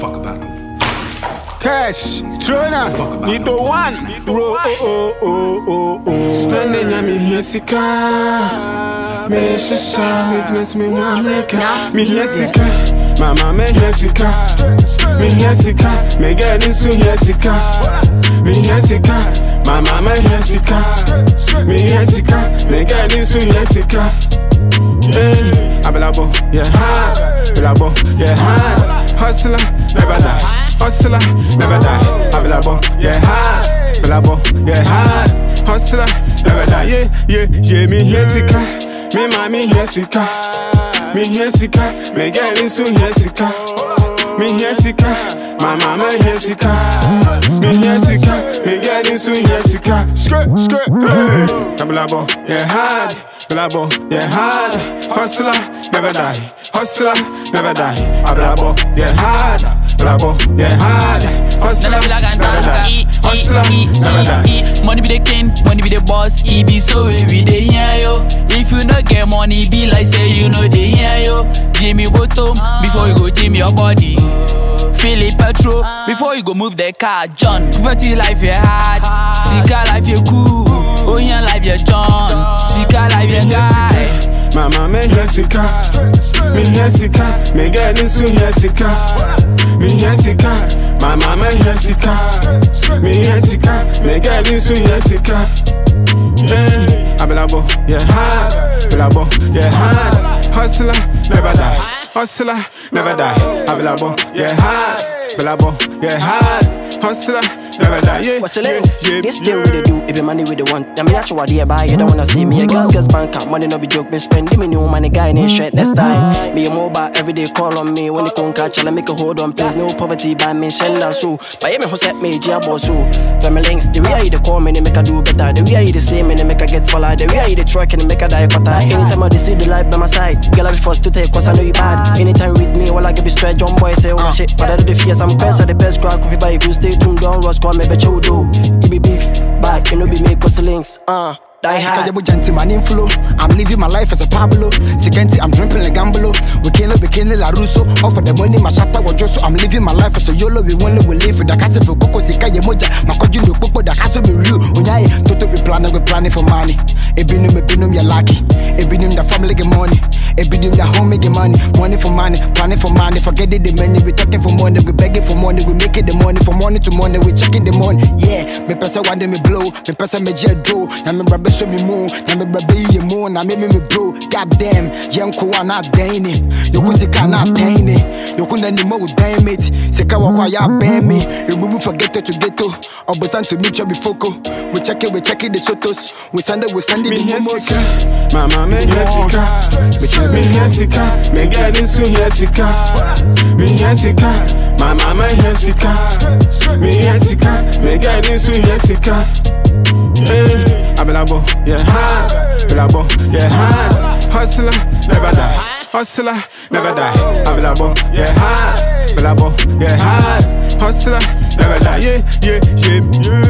Fuck about no. Kesh, Trona, the one. Ro, oh, oh, oh, oh, oh. Stande nyami hiya sika. Me shisha, me dines me wa. Me sika. Mama me sika. Me sika. Me get hiya sika. Me sika. Mama me sika. Me sika. Me get insu hiya sika. Hey, Abalabo, yeah, hard. Abalabo, yeah. Hustler, never die. Hustler, never die. Abalabo, yeah, hard. Abalabo, yeah, hard. Hustler, never die. Yeah, yeah, yeah, me here sika. Ah. Me mommy here sika. Ah. Me here sika. Ah. Me getting soon here sika. Me here sika. My mama here sika. Me here sika. Me getting soon here sika. Skirt, skirt, hey. Abalabo, yeah, hard. Blabo, yeah, hard. Hustler, never die. Hustler, never die. Ablabo, yeah, hard. Blabo, yeah, hard. Hustler, be like never die. Hustler, never die. Money be the king, money be the boss, e be so we dey hear yo. If you no get money, be like say you know they hear yo. Jimmy bottom before you go gym your body. Fill it petrol before you go move the car. John, poverty life you hard, Sika life you cool, oh yeah life you John, Mama me sika, me sika, me get into here sika, me sika. My mama me here sika, me get into here sika. Hey, Ablabo, yeah hard, Ablabo, yeah hard. Hustler, never die. Hustler, never die. Ablabo, yeah hard, Ablabo, yeah hard. Hustler, Yeah, What's the yeah, yeah, This yeah. thing we do, it be money we dey want. Now me actually what they buy, you don't wanna see me. A girls girls bank up, money no be joke. Me spend, give me new money, guy in shirt next time. Mm-hmm. Me a mobile every day call on me. When they come catch, I make a hold on place. No poverty by me, shell and so. But yeah, me who set me, Gia boss so. Family links, the way you dey call me, they make a do better. The way you dey say me, they make a get follow. The way you truck and they make a die quarter. Anytime I see the light by my side, girl I be forced to take cause I know you bad. Anytime with me, well I get be straight, John boy say oh shit. But I do the fears, I'm best at the best crack. Coffee by you, stay tuned, don't rush, call me bet you do. It be beef, back, you know be me cause links, uh. Die Sika hard. jabo janti man. I'm living my life as a Pablo. Sikenti, I'm dripping like Gambolo. We kill it, we kill it, La Russo. All for the money, my shatter was just so I'm living my life as a YOLO. We only will live with the casa for Coco Sika Yemoja. My cousin no popo, the casa be real. Unyaye, Toto be planning, we planning for money. Ebinum, ebinum, ya lucky. Ebinum, the family get money. Ebinum, the home get money. Money for money, planning for money. Forget it, the money. We talking for money, we begging for money. We making the money from morning to morning. We checking the money. Yeah, me pesa one day me blow. Me pesa me jet draw. Now me brother show me more. Now me brother ye more. Now me me me bro. God damn, young kuwa not dane it. You sika not tane it. You could any more damn it. Sika wa ya bam me. You move from ghetto to ghetto. Obosan to meet you before We check it, we check it the shotos. We send it, we send it the momos. mama me here sika. Me here sika, me get into here sika. Me here my mama here sika. Me here sika, me get into here sika. Hey, Ablabo, yeah hard, Ablabo, yeah hard. Hustler, never die. Hustler, never die. Ablabo, yeah hard, Ablabo, yeah hard. Hustler, never die. Yeah, yeah, yeah.